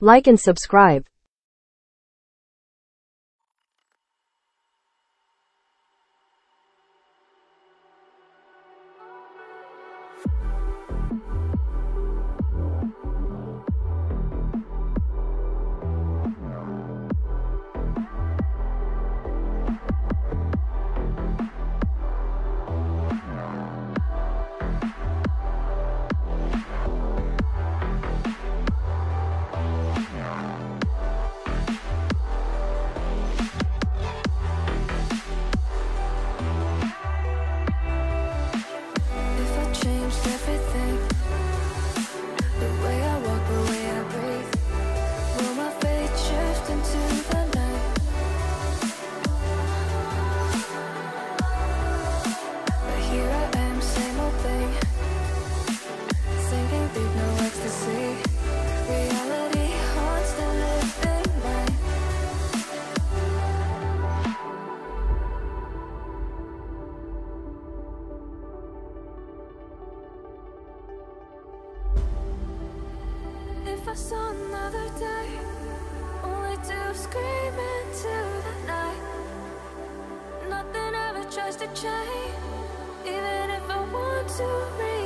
Like and subscribe. If I saw another day, only to scream into the night. Nothing ever tries to change, even if I want to read.